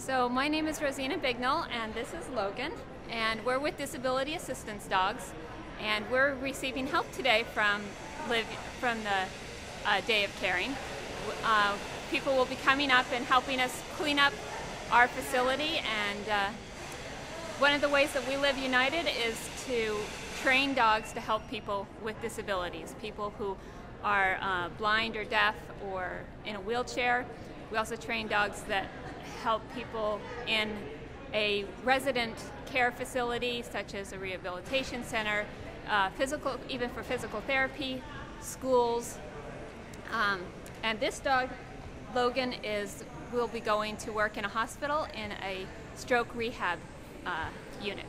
So my name is Rosina Bignall and this is Logan and we're with Disability Assistance Dogs and we're receiving help today from Liv from the uh, Day of Caring. Uh, people will be coming up and helping us clean up our facility and uh, one of the ways that we live united is to train dogs to help people with disabilities, people who are uh, blind or deaf or in a wheelchair. We also train dogs that help people in a resident care facility such as a rehabilitation center, uh, physical, even for physical therapy, schools. Um, and this dog, Logan, is will be going to work in a hospital in a stroke rehab uh, unit.